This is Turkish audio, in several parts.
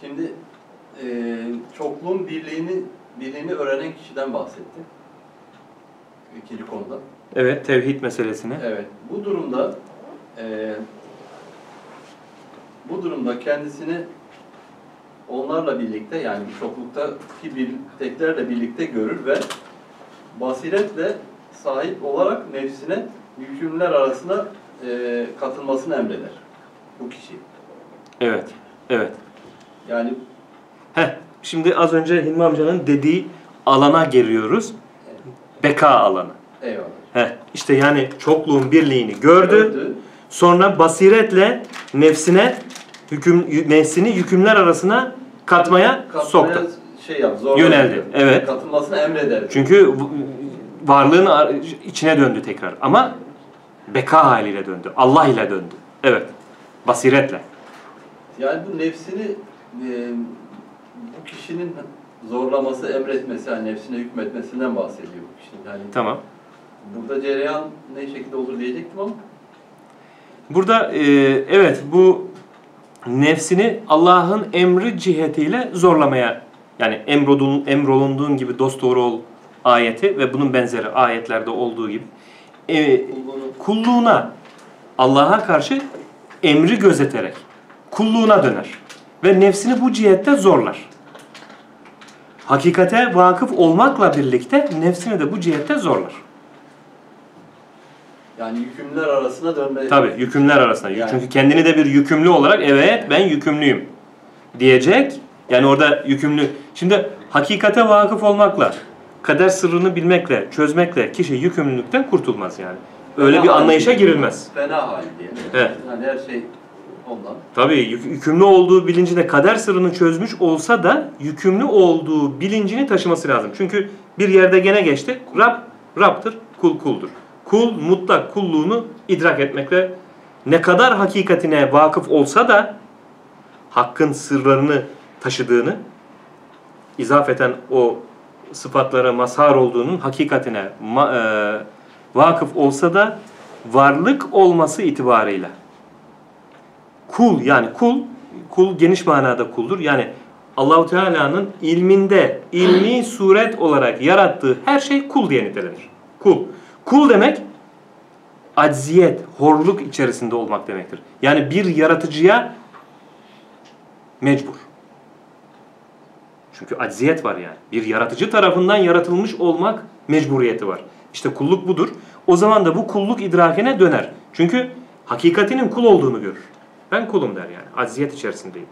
Şimdi e, çokluğun birliğini birliğini öğrenen kişiden bahsetti. İkinci konuda. Evet, tevhid meselesini. Evet. Bu durumda e, bu durumda kendisini onlarla birlikte yani çokluktaki bir teklerle birlikte görür ve basiretle sahip olarak nefsine yükümlüler arasına e, katılmasını emreder bu kişi. Evet, evet. Yani Heh, şimdi az önce Hilmi amcanın dediği alana geliyoruz. Beka alanı. eyvallah. Heh, işte yani çokluğun birliğini gördü. Gördü. Sonra basiretle nefsine hüküm nefsini hükümler arasına katmaya, Katmaya soktu. Şey yap, Yöneldi, evet. Katılmasını emreder. Çünkü varlığın ar- içine döndü tekrar. Ama beka haliyle döndü. Allah ile döndü. Evet. Basiretle. Yani bu nefsini e, bu kişinin zorlaması, emretmesi, yani nefsine hükmetmesinden bahsediyor bu kişinin. Yani Tamam. burada cereyan ne şekilde olur diyecektim ama Burada e, evet bu nefsini Allah'ın emri cihetiyle zorlamaya yani emrodun, emrolunduğun gibi dost doğru ol ayeti ve bunun benzeri ayetlerde olduğu gibi e, kulluğuna Allah'a karşı emri gözeterek kulluğuna döner ve nefsini bu cihette zorlar. Hakikate vakıf olmakla birlikte nefsini de bu cihette zorlar. yani yükümlüler arasına dönme. Tabii yükümler arasında. Yani. Çünkü kendini de bir yükümlü olarak evet ben yükümlüyüm diyecek. Yani orada yükümlü. Şimdi hakikate vakıf olmakla, kader sırrını bilmekle, çözmekle kişi yükümlülükten kurtulmaz yani. Öyle Fena bir anlayışa girilmez. Fena hal diye. Evet. Yani her şey ondan. Tabii yük- yükümlü olduğu bilincinde kader sırrını çözmüş olsa da yükümlü olduğu bilincini taşıması lazım. Çünkü bir yerde gene geçti. Rab, Rab'tır, kul kuldur. Kul mutlak kulluğunu idrak etmekle ne kadar hakikatine vakıf olsa da hakkın sırlarını taşıdığını izafeten o sıfatlara mazhar olduğunun hakikatine ma- e, vakıf olsa da varlık olması itibarıyla kul yani kul kul geniş manada kuldur. Yani Allahu Teala'nın ilminde ilmi suret olarak yarattığı her şey kul diye nitelenir. Kul. Kul demek acziyet, horluk içerisinde olmak demektir. Yani bir yaratıcıya mecbur. Çünkü acziyet var yani. Bir yaratıcı tarafından yaratılmış olmak mecburiyeti var. İşte kulluk budur. O zaman da bu kulluk idrakine döner. Çünkü hakikatinin kul olduğunu görür. Ben kulum der yani. Acziyet içerisindeyim.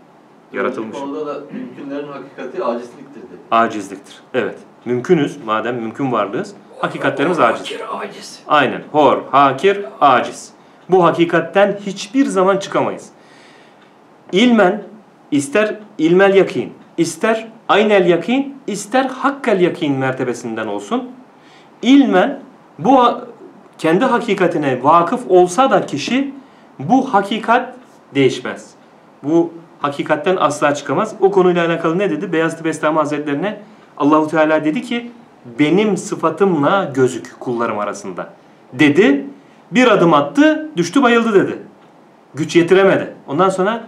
Yaratılmış. Bu konuda da mümkünlerin hakikati acizliktir dedi. Acizliktir. Evet. Mümkünüz. Madem mümkün varlığız. Hakikatlerimiz aciz. Fakir aciz. Aynen. Hor, hakir, aciz. Bu hakikatten hiçbir zaman çıkamayız. İlmen, ister ilmel yakin, ister aynel yakin, ister hakkel yakin mertebesinden olsun. İlmen bu kendi hakikatine vakıf olsa da kişi bu hakikat değişmez. Bu hakikatten asla çıkamaz. O konuyla alakalı ne dedi? Beyazıt Bestami Hazretlerine Allahu Teala dedi ki benim sıfatımla gözük kullarım arasında. Dedi. Bir adım attı, düştü bayıldı dedi. Güç yetiremedi. Ondan sonra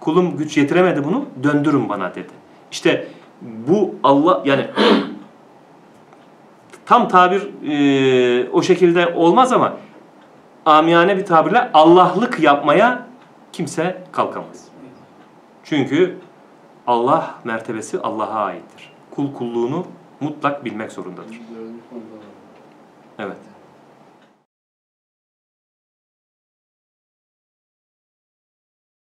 kulum güç yetiremedi bunu, döndürün bana dedi. İşte bu Allah yani tam tabir e, o şekilde olmaz ama amiyane bir tabirle Allah'lık yapmaya kimse kalkamaz. Çünkü Allah mertebesi Allah'a aittir. Kul kulluğunu mutlak bilmek zorundadır.